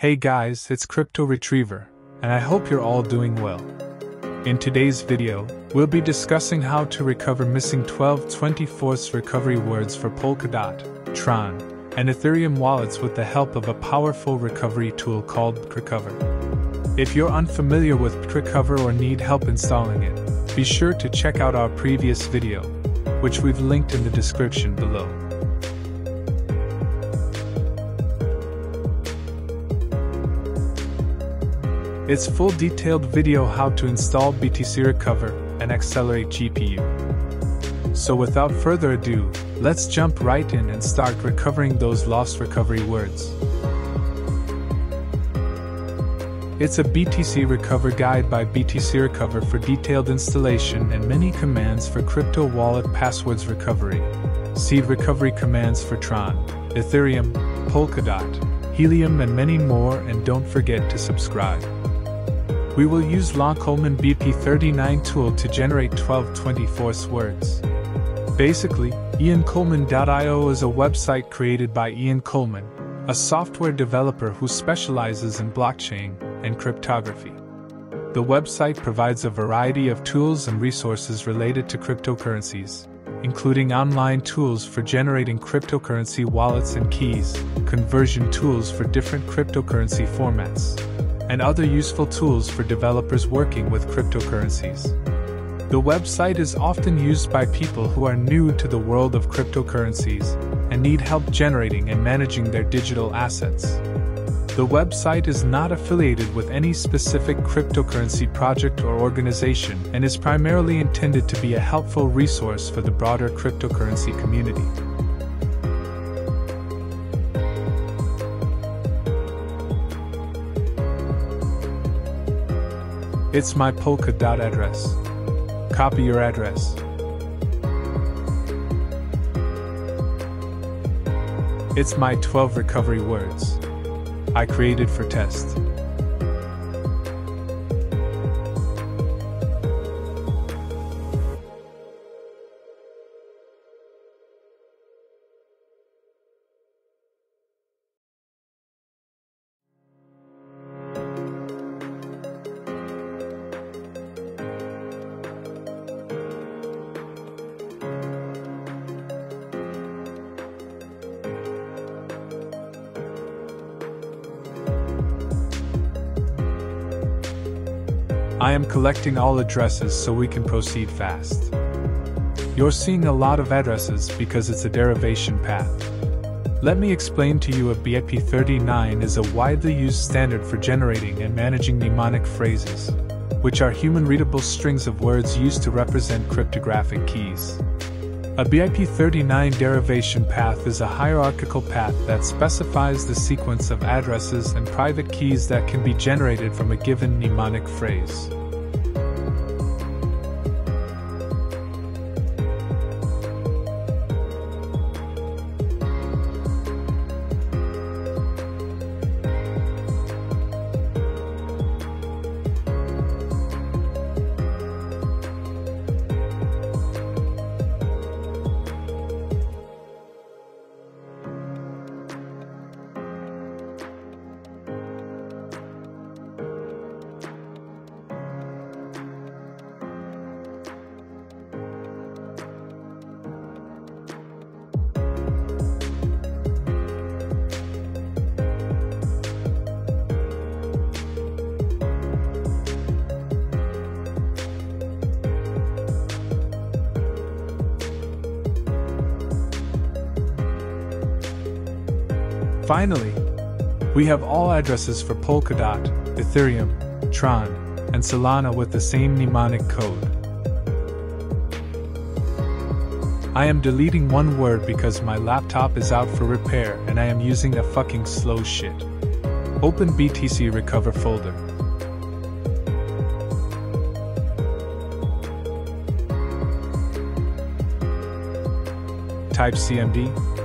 Hey guys, it's Crypto Retriever, and I hope you're all doing well. In today's video, we'll be discussing how to recover missing 1224 recovery words for Polkadot, Tron, and Ethereum wallets with the help of a powerful recovery tool called Recover. If you're unfamiliar with Recover or need help installing it, be sure to check out our previous video, which we've linked in the description below. Its full detailed video how to install BTC Recover and accelerate GPU. So without further ado, let's jump right in and start recovering those lost recovery words. It's a BTC Recover guide by BTC Recover for detailed installation and many commands for crypto wallet passwords recovery. Seed recovery commands for Tron, Ethereum, Polkadot, Helium, and many more, and don't forget to subscribe we will use Ian Coleman BIP39 tool to generate 1224 words. Basically, IanColeman.io is a website created by Ian Coleman, a software developer who specializes in blockchain and cryptography. The website provides a variety of tools and resources related to cryptocurrencies, including online tools for generating cryptocurrency wallets and keys, conversion tools for different cryptocurrency formats, and other useful tools for developers working with cryptocurrencies. The website is often used by people who are new to the world of cryptocurrencies and need help generating and managing their digital assets. The website is not affiliated with any specific cryptocurrency project or organization and is primarily intended to be a helpful resource for the broader cryptocurrency community. It's my Polkadot address. Copy your address. It's my 12 recovery words. I created for test. I am collecting all addresses so we can proceed fast. You're seeing a lot of addresses because it's a derivation path. Let me explain to you a BIP39 is a widely used standard for generating and managing mnemonic phrases, which are human readable strings of words used to represent cryptographic keys. A BIP39 derivation path is a hierarchical path that specifies the sequence of addresses and private keys that can be generated from a given mnemonic phrase. Finally, we have all addresses for Polkadot, Ethereum, Tron, and Solana with the same mnemonic code. I am deleting one word because my laptop is out for repair and I am using a fucking slow shit. Open BTC Recover folder. Type CMD,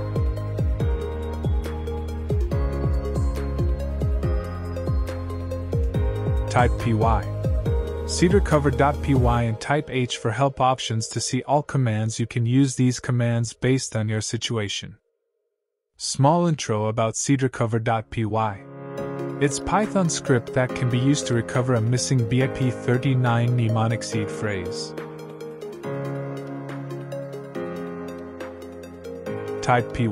type py. Seedrecover.py and type H for help options to see all commands. You can use these commands based on your situation. Small intro about seedrecover.py. It's Python script that can be used to recover a missing BIP39 mnemonic seed phrase. Type py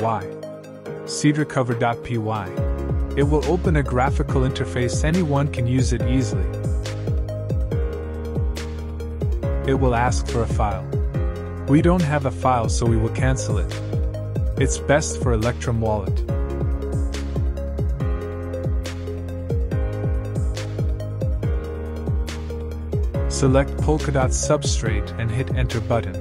seedrecover.py. It will open a graphical interface anyone can use it easily. It will ask for a file. We don't have a file so we will cancel it. It's best for Electrum Wallet. Select Polkadot substrate and hit Enter button.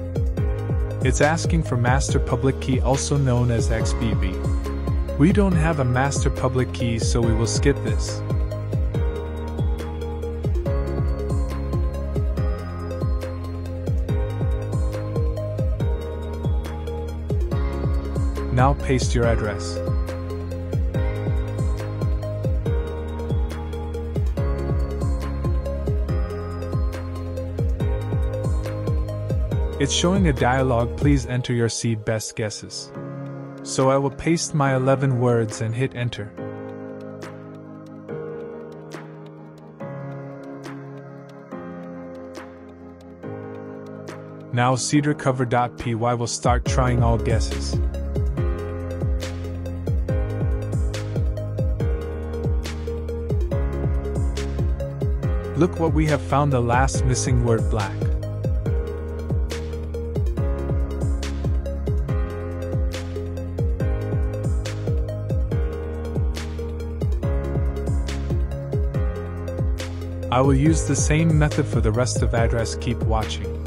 It's asking for master public key also known as xpub. We don't have a master public key so we will skip this. Now paste your address. It's showing a dialog please enter your seed best guesses. So I will paste my 11 words and hit enter. Now seedrecover.py will start trying all guesses. Look what we have found the last missing word black. I will use the same method for the rest of address keep watching.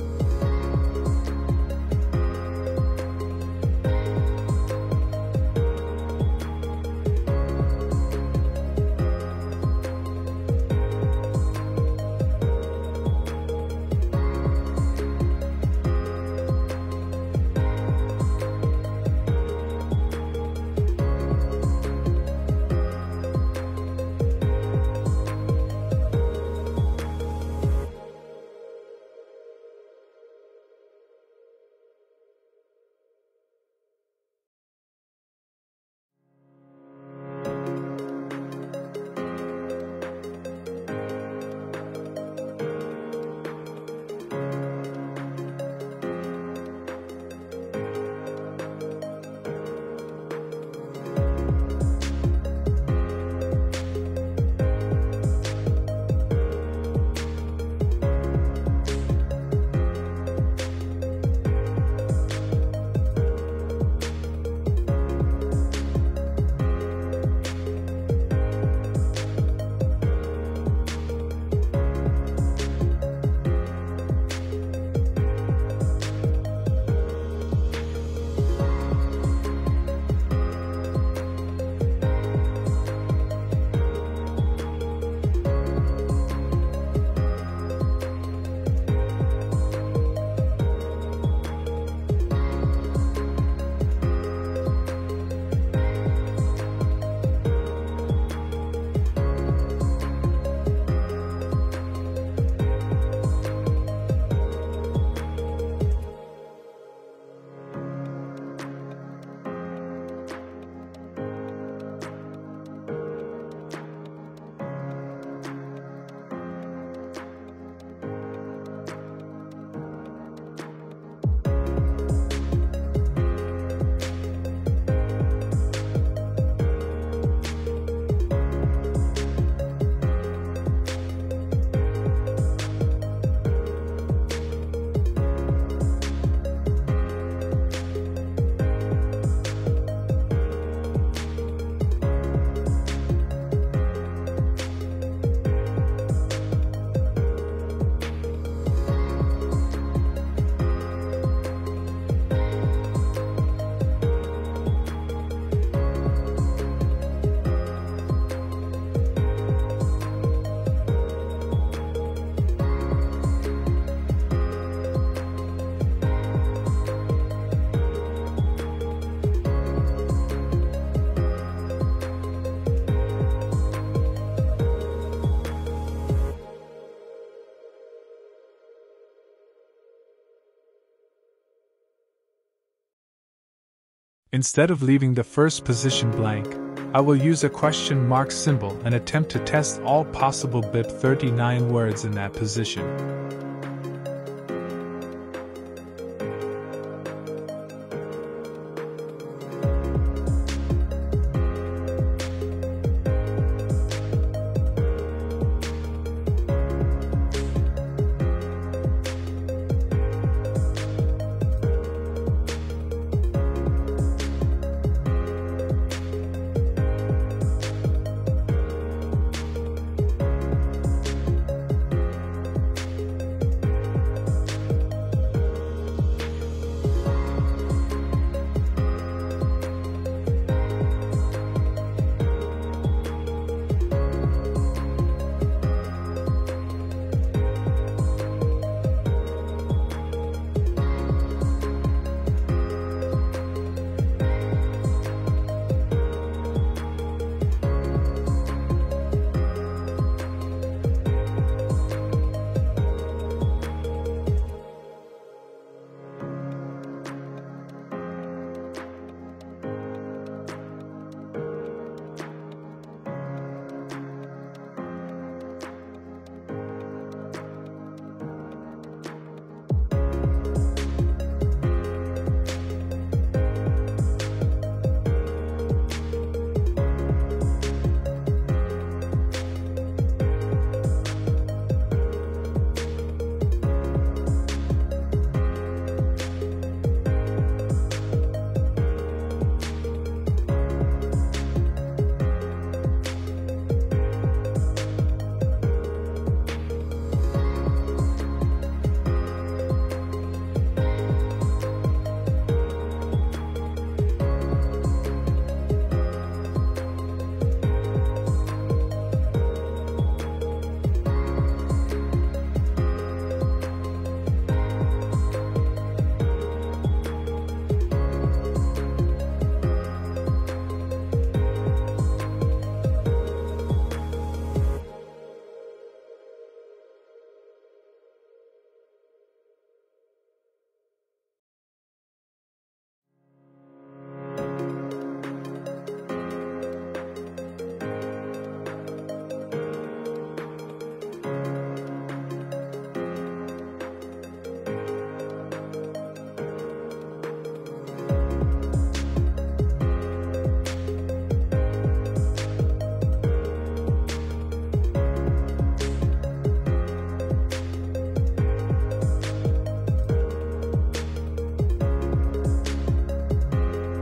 Instead of leaving the first position blank, I will use a question mark symbol and attempt to test all possible BIP 39 words in that position.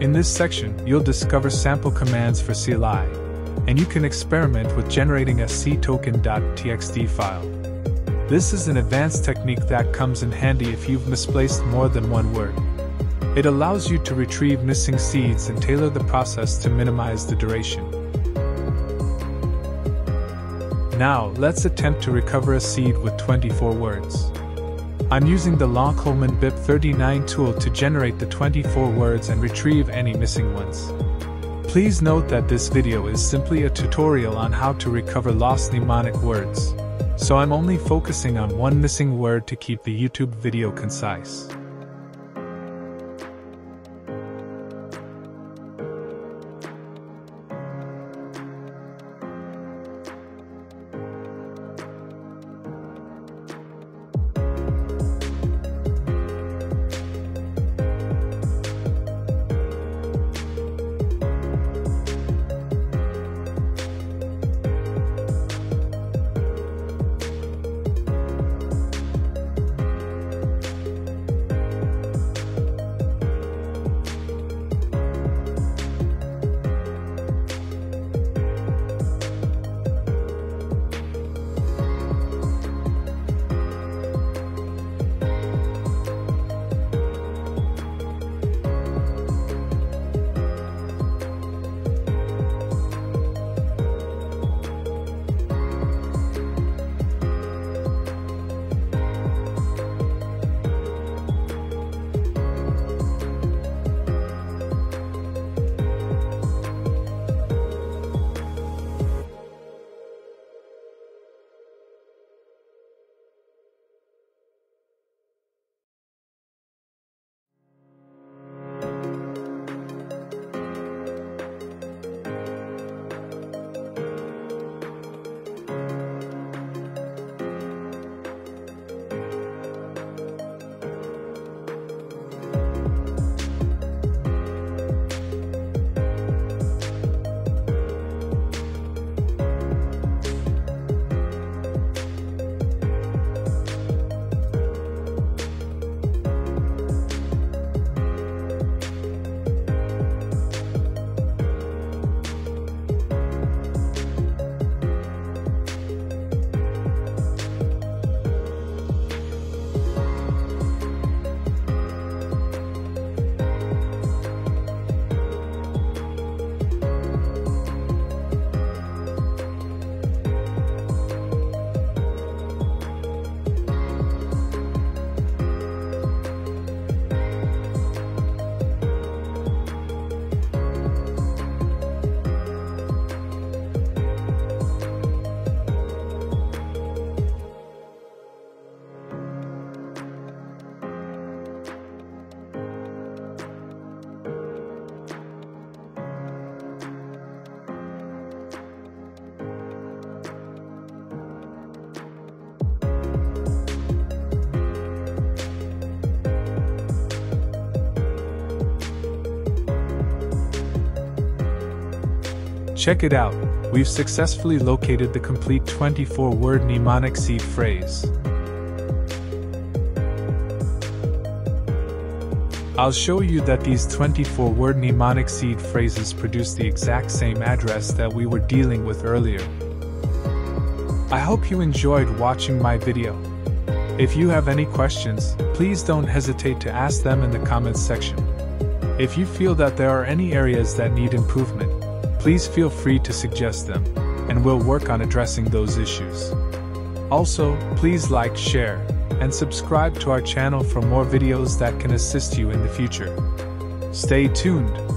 In this section, you'll discover sample commands for CLI, and you can experiment with generating a ctoken.txt file. This is an advanced technique that comes in handy if you've misplaced more than one word. It allows you to retrieve missing seeds and tailor the process to minimize the duration. Now, let's attempt to recover a seed with 24 words. I'm using the Ian Coleman BIP39 tool to generate the 24 words and retrieve any missing ones. Please note that this video is simply a tutorial on how to recover lost mnemonic words, so I'm only focusing on one missing word to keep the YouTube video concise. Check it out, we've successfully located the complete 24 word mnemonic seed phrase. I'll show you that these 24 word mnemonic seed phrases produce the exact same address that we were dealing with earlier. I hope you enjoyed watching my video. If you have any questions, please don't hesitate to ask them in the comments section. If you feel that there are any areas that need improvement, please feel free to suggest them, and we'll work on addressing those issues. Also, please like, share, and subscribe to our channel for more videos that can assist you in the future. Stay tuned.